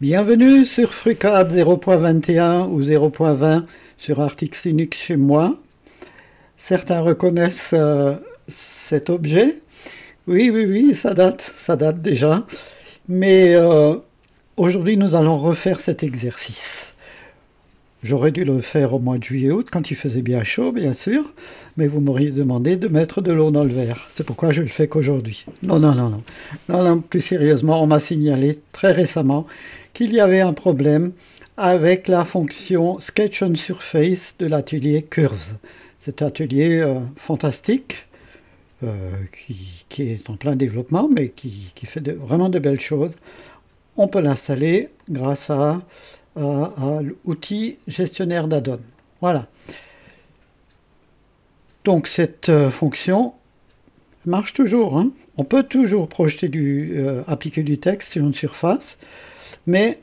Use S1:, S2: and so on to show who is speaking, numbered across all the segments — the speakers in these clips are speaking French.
S1: Bienvenue sur FreeCAD 0.21 ou 0.20 sur Artix Linux chez moi. Certains reconnaissent euh, cet objet. Oui, oui, oui, ça date, ça date déjà. Mais euh, aujourd'hui, nous allons refaire cet exercice. J'aurais dû le faire au mois de juillet-août, quand il faisait bien chaud, bien sûr, mais vous m'auriez demandé de mettre de l'eau dans le verre. C'est pourquoi je le fais qu'aujourd'hui. Non, non, non, non. Non, non, plus sérieusement, on m'a signalé très récemment qu'il y avait un problème avec la fonction Sketch on Surface de l'atelier Curves. Cet atelier euh, fantastique, euh, qui, est en plein développement, mais qui, fait vraiment de belles choses. On peut l'installer grâce à l'outil gestionnaire d'addon. Voilà. Donc cette euh, fonction marche toujours. Hein. On peut toujours projeter du, euh, appliquer du texte sur une surface, mais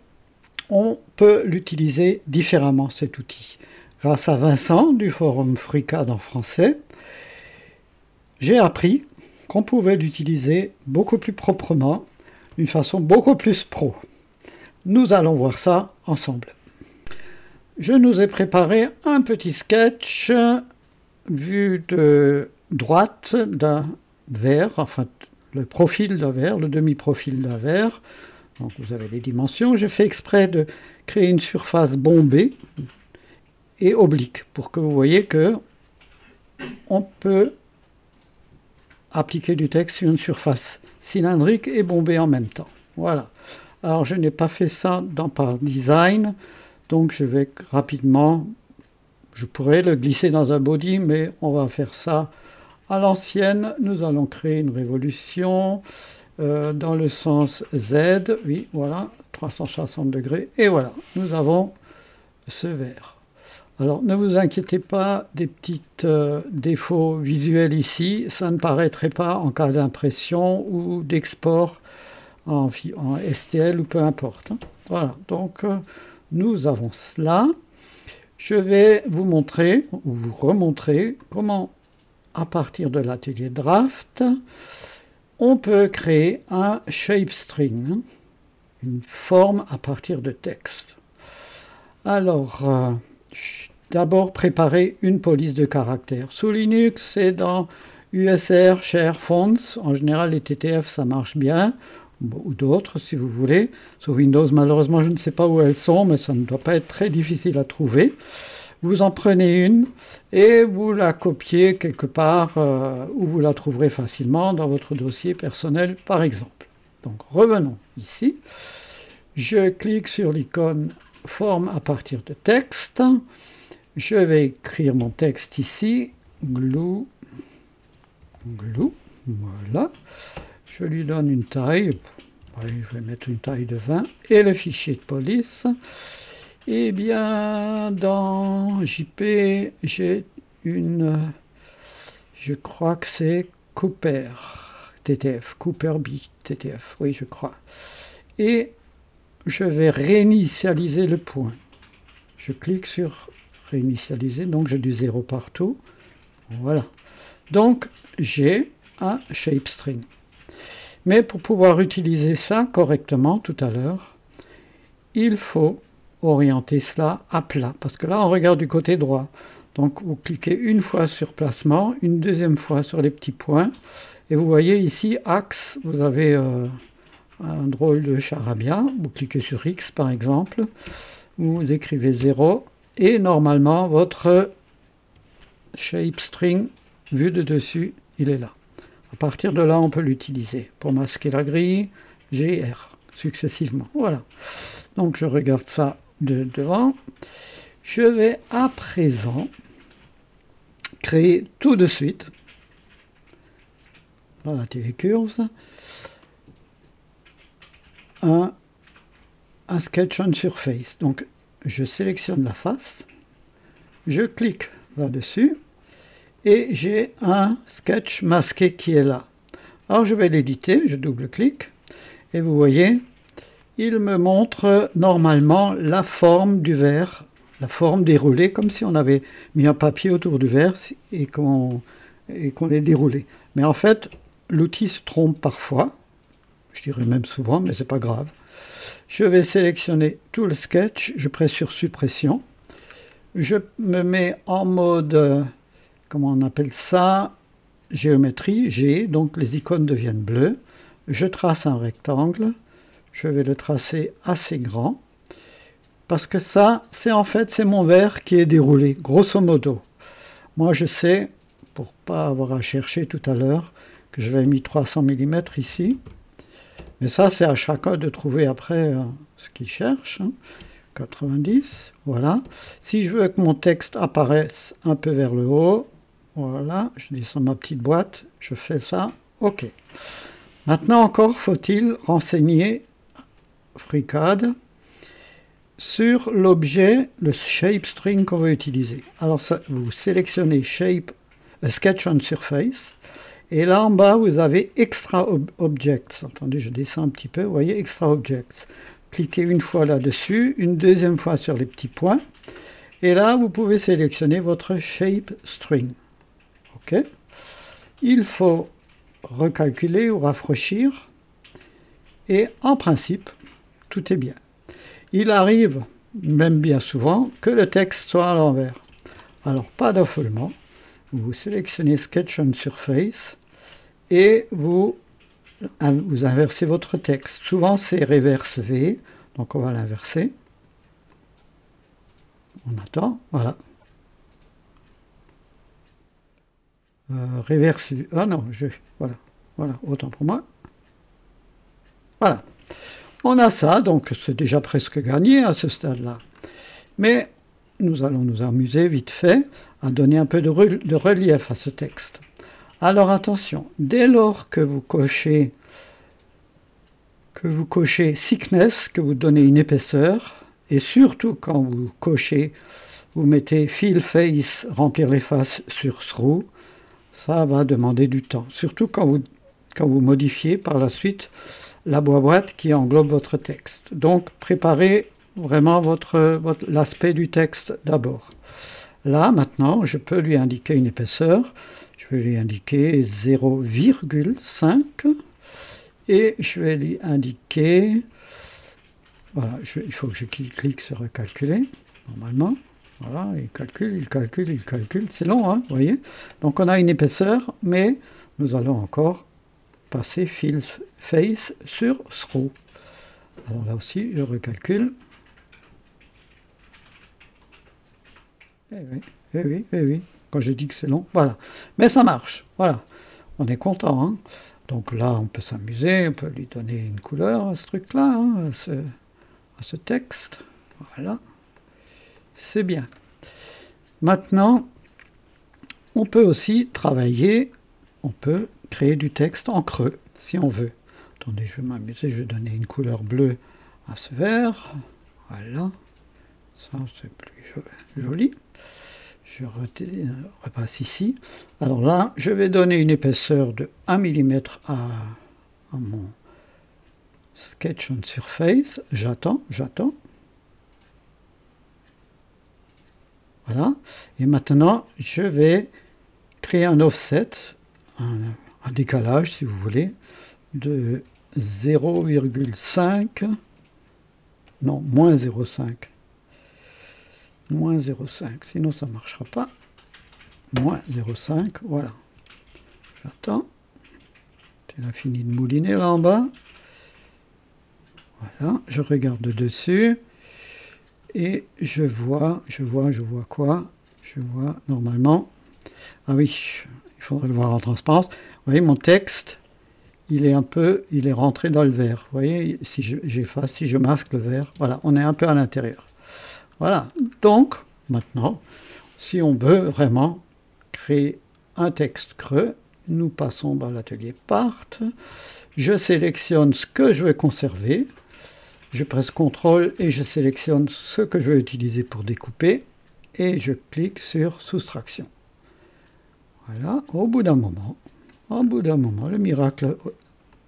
S1: on peut l'utiliser différemment, cet outil. Grâce à Vincent du forum FreeCAD en français, j'ai appris qu'on pouvait l'utiliser beaucoup plus proprement, d'une façon beaucoup plus pro. Nous allons voir ça ensemble. Je nous ai préparé un petit sketch vu de droite d'un verre, enfin le profil d'un verre, le demi-profil d'un verre. Donc vous avez les dimensions. J'ai fait exprès de créer une surface bombée et oblique pour que vous voyez que on peut appliquer du texte sur une surface cylindrique et bombée en même temps. Voilà. Alors je n'ai pas fait ça dans par design, donc je vais rapidement, je pourrais le glisser dans un body, mais on va faire ça à l'ancienne. Nous allons créer une révolution euh, dans le sens Z, oui, voilà, 360 degrés, et voilà, nous avons ce verre. Alors ne vous inquiétez pas des petits euh, défauts visuels ici, ça ne paraîtrait pas en cas d'impression ou d'export en, STL ou peu importe. Hein. Voilà, donc euh, nous avons cela. Je vais vous montrer, ou vous remontrer, comment, à partir de l'atelier draft, on peut créer un shape string, hein, une forme à partir de texte. Alors, euh, d'abord préparer une police de caractères. Sous Linux, c'est dans USR, Share Fonts. En général, les TTF, ça marche bien ou d'autres si vous voulez. Sur Windows, malheureusement, je ne sais pas où elles sont, mais ça ne doit pas être très difficile à trouver. Vous en prenez une et vous la copiez quelque part euh, où vous la trouverez facilement dans votre dossier personnel, par exemple. Donc revenons ici. Je clique sur l'icône forme à partir de texte. Je vais écrire mon texte ici. Glue. Glue. Voilà. Je lui donne une taille, je vais mettre une taille de 20, et le fichier de police. Eh bien, dans JP, j'ai une, je crois que c'est Cooper TTF, Cooper B TTF, oui, je crois. Et je vais réinitialiser le point. Je clique sur réinitialiser, donc j'ai du zéro partout. Voilà. Donc, j'ai un shape string. Mais pour pouvoir utiliser ça correctement tout à l'heure, il faut orienter cela à plat. Parce que là, on regarde du côté droit. Donc vous cliquez une fois sur placement, une deuxième fois sur les petits points. Et vous voyez ici, axe, vous avez euh, un drôle de charabia. Vous cliquez sur X par exemple. Vous écrivez 0. Et normalement, votre shape string vu de dessus, il est là. À partir de là, on peut l'utiliser pour masquer la grille, GR, successivement. Voilà. Donc je regarde ça de devant. Je vais à présent créer tout de suite dans la télécurve un, un sketch on surface. Donc je sélectionne la face, je clique là-dessus et j'ai un sketch masqué qui est là. Alors je vais l'éditer, je double-clique, et vous voyez, il me montre normalement la forme du verre, la forme déroulée, comme si on avait mis un papier autour du verre et qu'on l'ait déroulé. Mais en fait, l'outil se trompe parfois, je dirais même souvent, mais c'est pas grave. Je vais sélectionner tout le sketch, je presse sur suppression. Je me mets en mode, comment on appelle ça, géométrie, G, donc les icônes deviennent bleues. Je trace un rectangle, je vais le tracer assez grand, parce que ça, c'est en fait, c'est mon verre qui est déroulé, grosso modo. Moi, je sais, pour pas avoir à chercher tout à l'heure, que je vais mis 300 mm ici. Mais ça, c'est à chacun de trouver après euh, ce qu'il cherche. 90, hein. voilà. Si je veux que mon texte apparaisse un peu vers le haut, voilà, je descends ma petite boîte, je fais ça, ok. Maintenant encore, faut-il renseigner FreeCAD sur l'objet, le shape string qu'on va utiliser. Alors vous sélectionnez shape, euh, sketch on surface, et là en bas vous avez extra objects. Attendez, je descends un petit peu, vous voyez extra objects. Cliquez une fois là-dessus, une deuxième fois sur les petits points, et là vous pouvez sélectionner votre shape string. Ok Il faut recalculer ou rafraîchir, et en principe, tout est bien il arrive, même bien souvent, que le texte soit à l'envers. Alors, pas d'affolement. Vous sélectionnez Sketch on Surface et vous, vous inversez votre texte. Souvent, c'est reverse V, donc on va l'inverser. On attend, voilà. Euh, reverse, ah non, je, voilà, voilà, autant pour moi. Voilà. On a ça, donc c'est déjà presque gagné à ce stade-là. Mais nous allons nous amuser vite fait à donner un peu de, relief à ce texte. Alors attention, dès lors que vous cochez que vous cochez que vous donnez une épaisseur, et surtout quand vous cochez, vous mettez fill face, remplir les faces sur through, ça va demander du temps. Surtout quand vous modifiez par la suite la boîte qui englobe votre texte. Donc préparez vraiment votre, l'aspect du texte d'abord. Là, maintenant, je peux lui indiquer une épaisseur. Je vais lui indiquer 0,5 et je vais lui indiquer, voilà, il faut que je clique sur calculer, normalement. Voilà, il calcule, il calcule, il calcule. C'est long, hein, vous voyez? Donc on a une épaisseur, mais nous allons encore passer fill face sur throw. Alors là aussi, je recalcule. Eh oui, eh oui, eh oui. Quand je dis que c'est long, voilà. Mais ça marche, voilà. On est content. Hein. Donc là, on peut s'amuser, on peut lui donner une couleur à ce truc-là, hein, à, ce, à ce texte. Voilà. C'est bien. Maintenant, on peut aussi travailler, on peut créer du texte en creux, si on veut. Attendez, je vais m'amuser, je vais donner une couleur bleue à ce vert. Voilà. Ça, c'est plus joli. Je repasse ici. Alors là, je vais donner une épaisseur de 1 mm à, mon sketch on surface. J'attends, j'attends. Voilà. Et maintenant, je vais créer un offset, un, un décalage, si vous voulez, de 0,5, non, moins 0,5. Moins 0,5, sinon ça ne marchera pas. Moins 0,5, voilà. J'attends. Il a fini de mouliner là en bas. Voilà, je regarde dessus et je vois, je vois, je vois quoi? Je vois normalement. Ah oui, il faudrait le voir en transparence. Vous voyez, mon texte, il est un peu, il est rentré dans le verre. Vous voyez, si j'efface, si je masque le verre, voilà, on est un peu à l'intérieur. Voilà. Donc, maintenant, si on veut vraiment créer un texte creux, nous passons dans l'atelier Part. Je sélectionne ce que je veux conserver. Je presse CTRL et je sélectionne ce que je veux utiliser pour découper. Et je clique sur Soustraction. Voilà, au bout d'un moment, au bout d'un moment, le miracle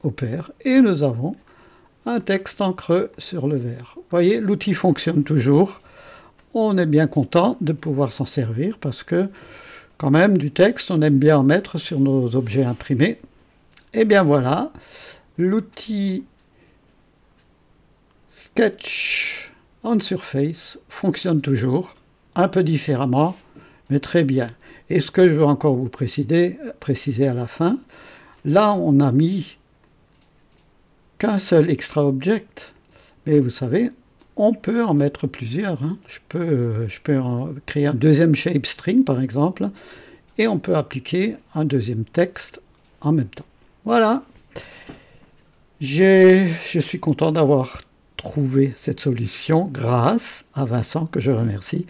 S1: opère et nous avons un texte en creux sur le verre. Vous voyez, l'outil fonctionne toujours. On est bien content de pouvoir s'en servir parce que quand même du texte, on aime bien en mettre sur nos objets imprimés. Et bien voilà, l'outil Sketch on Surface fonctionne toujours, un peu différemment, mais très bien. Et ce que je veux encore vous préciser, à la fin, là on a mis qu'un seul extra object, mais vous savez, on peut en mettre plusieurs. Hein. Je, peux, je peux créer un deuxième shape string par exemple, et on peut appliquer un deuxième texte en même temps. Voilà. Je suis content d'avoir trouvé cette solution grâce à Vincent que je remercie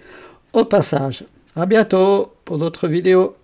S1: au passage. À bientôt pour d'autres vidéos.